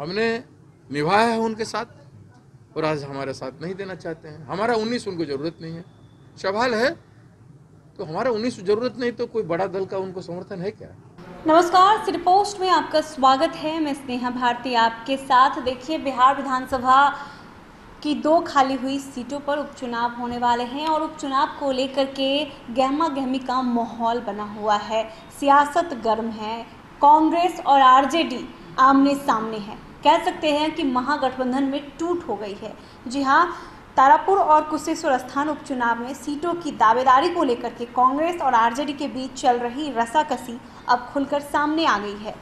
हमने निभाया है उनके साथ और आज हमारे साथ नहीं देना चाहते हैं। हमारा उन्नीस उनको ज़रूरत नहीं है। सवाल है तो हमारा उन्नीस ज़रूरत नहीं तो कोई बड़ा दल का उनको समर्थन है क्या? नमस्कार, सिटी पोस्ट में आपका स्वागत है। मैं स्नेहा भारती आपके साथ। देखिए, बिहार विधानसभा की दो खाली हुई सीटों पर उपचुनाव होने वाले हैं और उपचुनाव को लेकर के गहमा गहमी का माहौल बना हुआ है। सियासत गर्म है। कांग्रेस और आरजेडी आमने सामने है। कह सकते हैं कि महागठबंधन में टूट हो गई है। जी हाँ तारापुर और कुशेश्वर स्थान उपचुनाव में सीटों की दावेदारी को लेकर के कांग्रेस और आरजेडी के बीच चल रही रसाकसी अब खुलकर सामने आ गई है।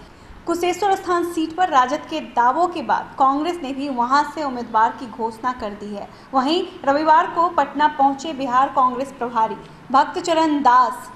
कुशेश्वर स्थान सीट पर राजद के दावों के बाद कांग्रेस ने भी वहाँ से उम्मीदवार की घोषणा कर दी है। वहीं रविवार को पटना पहुँचे बिहार कांग्रेस प्रभारी भक्तचरण दास।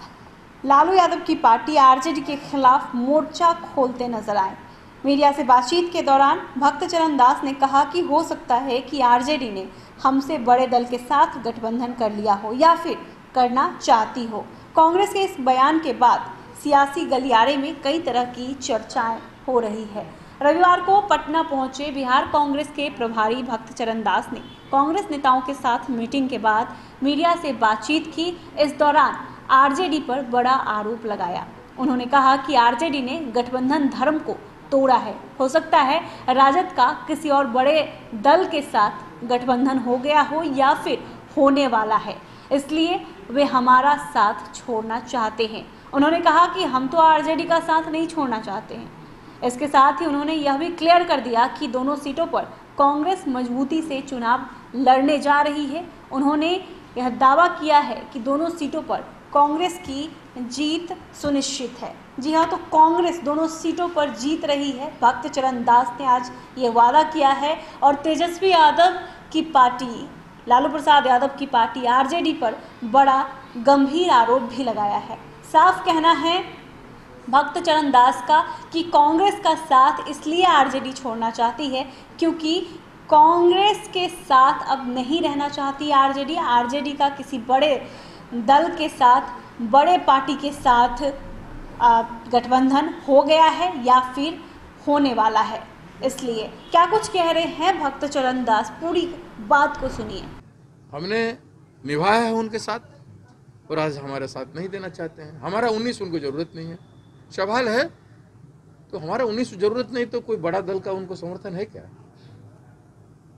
लालू यादव की पार्टी आरजेडी के खिलाफ मोर्चा खोलते नज़र आए। मीडिया से बातचीत के दौरान भक्त चरण दास ने कहा कि हो सकता है कि आरजेडी ने हमसे बड़े दल के साथ गठबंधन कर लिया हो या फिर करना चाहती हो। कांग्रेस के इस बयान के बाद सियासी गलियारे में कई तरह की चर्चाएँ हो रही है। रविवार को पटना पहुँचे बिहार कांग्रेस के प्रभारी भक्त चरण दास ने कांग्रेस नेताओं के साथ मीटिंग के बाद मीडिया से बातचीत की। इस दौरान आरजेडी पर बड़ा आरोप लगाया। उन्होंने कहा कि आरजेडी ने गठबंधन धर्म को तोड़ा है। हो सकता है राजद का किसी और बड़े दल के साथ गठबंधन हो गया हो या फिर होने वाला है। इसलिए वे हमारा साथ छोड़ना चाहते हैं। उन्होंने कहा कि हम तो आरजेडी का साथ नहीं छोड़ना चाहते हैं। इसके साथ ही उन्होंने यह भी क्लियर कर दिया कि दोनों सीटों पर कांग्रेस मजबूती से चुनाव लड़ने जा रही है। उन्होंने यह दावा किया है कि दोनों सीटों पर कांग्रेस की जीत सुनिश्चित है। जी हाँ तो कांग्रेस दोनों सीटों पर जीत रही है। भक्त चरण दास ने आज ये वादा किया है और तेजस्वी यादव की पार्टी, लालू प्रसाद यादव की पार्टी आरजेडी पर बड़ा गंभीर आरोप भी लगाया है। साफ़ कहना है भक्त चरण दास का कि कांग्रेस का साथ इसलिए आरजेडी छोड़ना चाहती है क्योंकि कांग्रेस के साथ अब नहीं रहना चाहती आरजेडी। आरजेडी का किसी बड़े दल के साथ, बड़े पार्टी के साथ गठबंधन हो गया है या फिर होने वाला है। इसलिए क्या कुछ कह रहे हैं भक्त चरण दास? पूरी बात को सुनिए। हमने निभाया है उनके साथ और आज हमारे साथ नहीं देना चाहते हैं। हमारा उन्नीस उनको ज़रूरत नहीं है। सवाल है तो हमारा उन्नीस ज़रूरत नहीं तो कोई बड़ा दल का उनको समर्थन है क्या?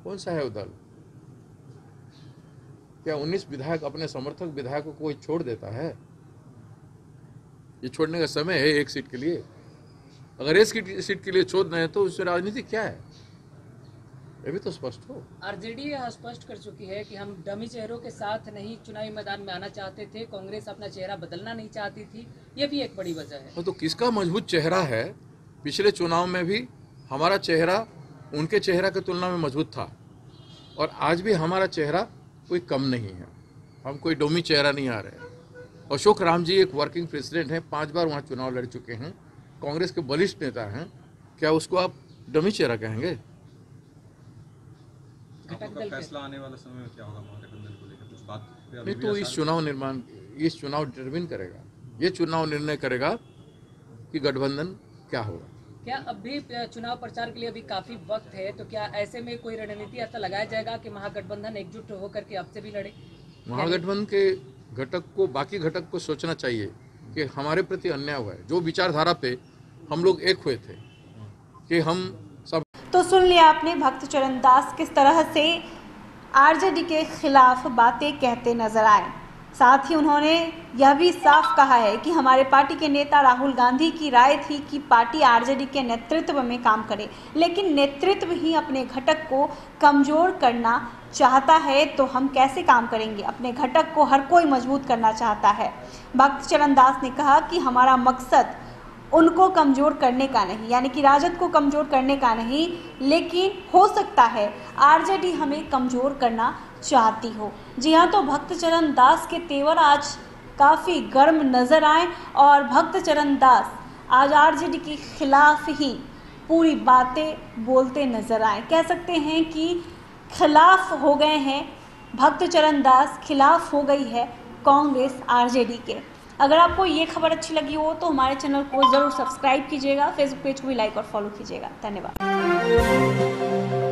कौन सा है वो दल? क्या उन्नीस विधायक अपने समर्थक विधायक को कोई छोड़ देता है? ये छोड़ने का समय है एक सीट के लिए। अगर एक सीट के लिए छोड़ रहे हैं तो उससे राजनीति क्या है? ये भी तो स्पष्ट हो। आरजेडी यह स्पष्ट कर चुकी है कि हम डमी चेहरों के साथ नहीं चुनावी मैदान में आना चाहते थे कांग्रेस अपना चेहरा बदलना नहीं चाहती थी ये भी एक बड़ी वजह है तो किसका मज़बूत चेहरा है? पिछले चुनाव में भी हमारा चेहरा उनके चेहरा की तुलना में मज़बूत था। और आज भी हमारा चेहरा कोई कम नहीं है। हम कोई डोमी चेहरा नहीं आ रहे अशोक राम जी एक वर्किंग प्रेसिडेंट हैं पाँच बार वहाँ चुनाव लड़ चुके हैं। कांग्रेस के वरिष्ठ नेता हैं। क्या उसको आप डमी चेहरा कहेंगे? फैसला आने वाला समय में क्या होगा महागठबंधन को लेकर? कुछ बात नहीं तो इस चुनाव निर्माण इस चुनाव डिटर्मिन करेगा। ये चुनाव निर्णय करेगा कि गठबंधन क्या होगा। क्या अभी चुनाव प्रचार के लिए अभी काफ़ी वक्त है? तो क्या ऐसे में कोई रणनीति ऐसा लगाया जाएगा कि महागठबंधन एकजुट होकर के अब से भी लड़े? महागठबंधन के घटक को बाकी घटक को सोचना चाहिए कि हमारे प्रति अन्याय हुआ है। जो विचारधारा पे हम लोग एक हुए थे कि हम सब तो सुन लिया आपने भक्त चरण दास किस तरह से आरजेडी के खिलाफ बातें कहते नज़र आए। साथ ही उन्होंने यह भी साफ़ कहा है कि हमारे पार्टी के नेता राहुल गांधी की राय थी कि पार्टी आरजेडी के नेतृत्व में काम करे, लेकिन नेतृत्व ही अपने घटक को कमज़ोर करना चाहता है तो हम कैसे काम करेंगे? अपने घटक को हर कोई मज़बूत करना चाहता है। भक्त चरण दास ने कहा कि हमारा मकसद उनको कमज़ोर करने का नहीं, यानी कि राजद को कमज़ोर करने का नहीं, लेकिन हो सकता है आरजेडी हमें कमज़ोर करना चाहती हो। जी हाँ तो भक्त चरण दास के तेवर आज काफ़ी गर्म नज़र आए और भक्त चरण दास आज आरजेडी के खिलाफ ही पूरी बातें बोलते नज़र आए। कह सकते हैं कि खिलाफ हो गए हैं भक्त चरण दास खिलाफ हो गई है कांग्रेस आरजेडी के। अगर आपको ये खबर अच्छी लगी हो तो हमारे चैनल को ज़रूर सब्सक्राइब कीजिएगा फेसबुक पेज को भी लाइक और फॉलो कीजिएगा। धन्यवाद।